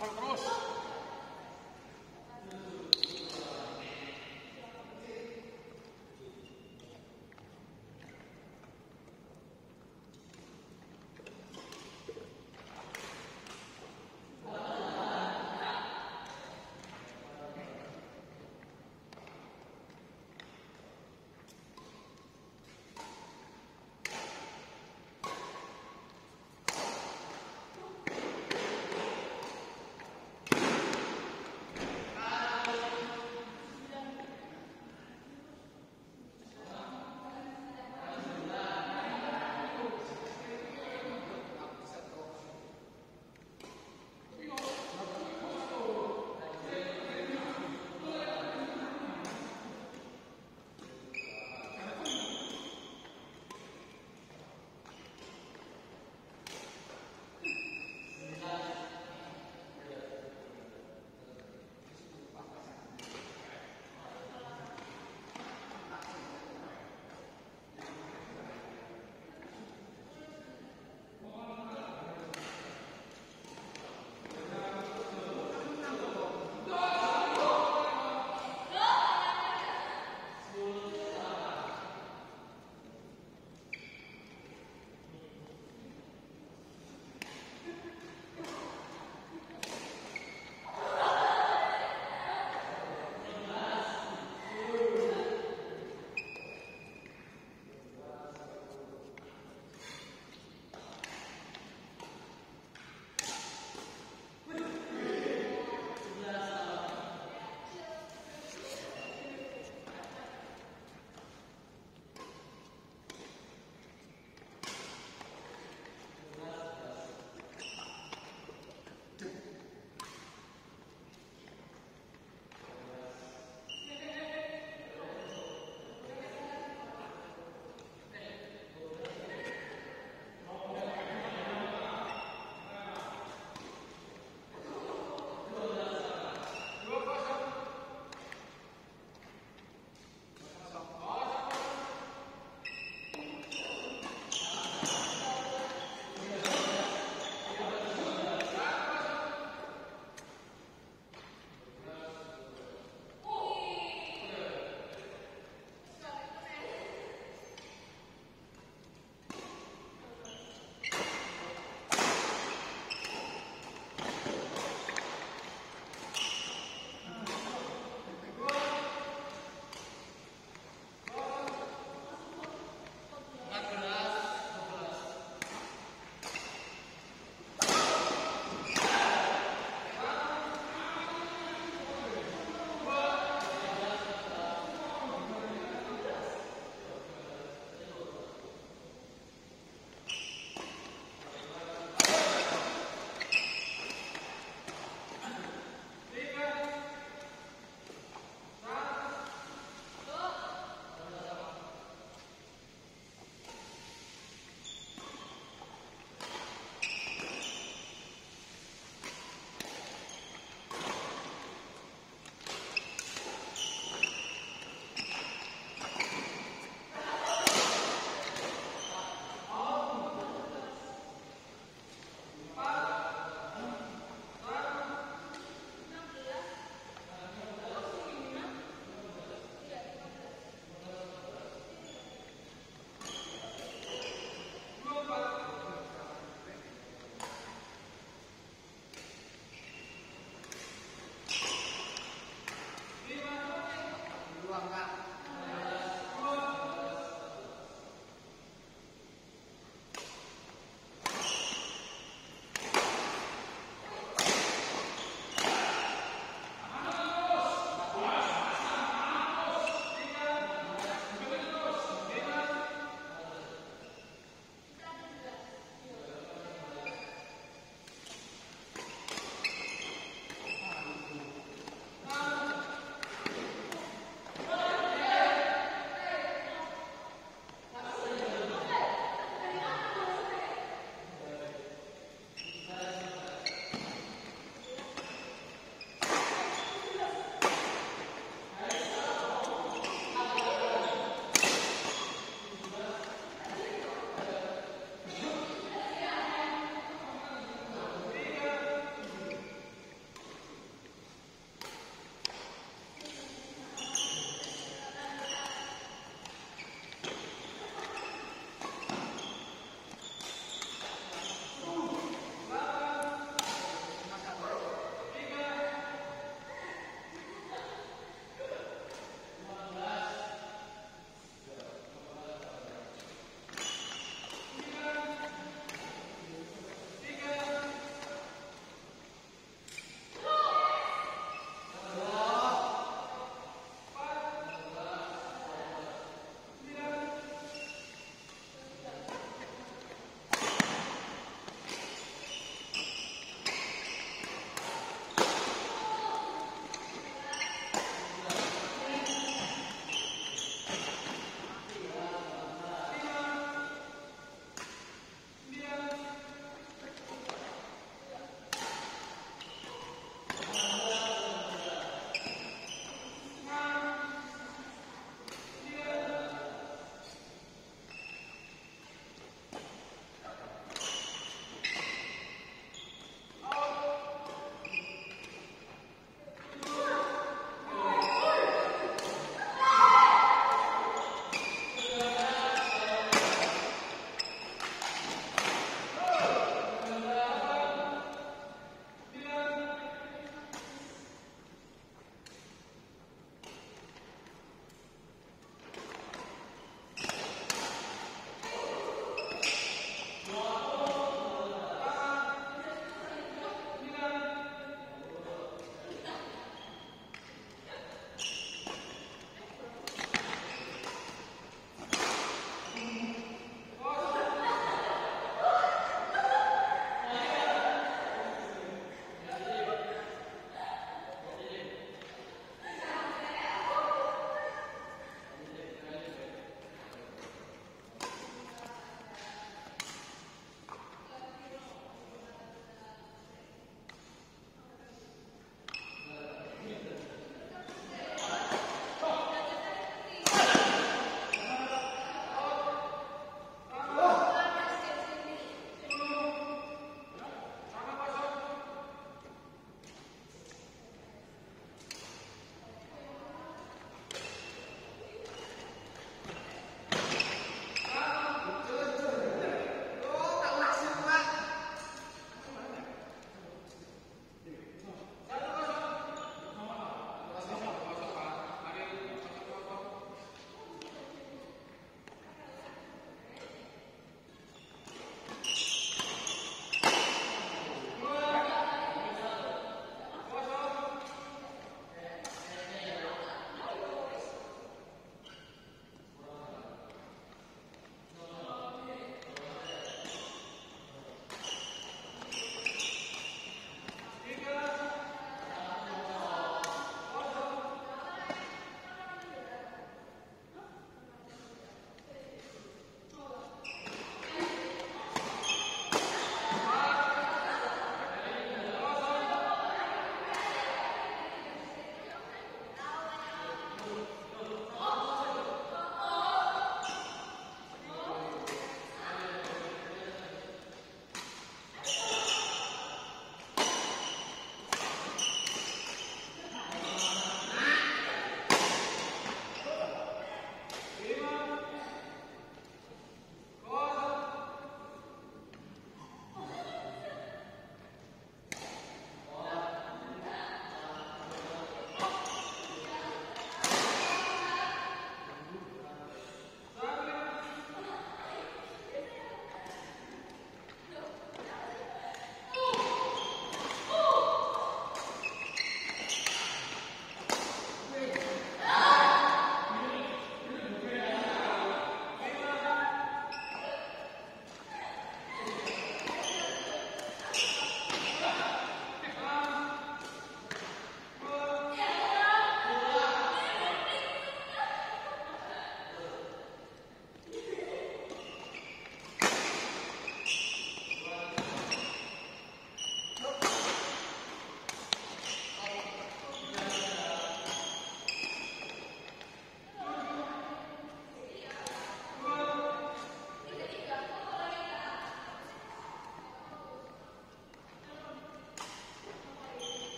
Por cross.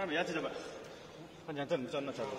二米啊，记得吧？我讲真真的真的。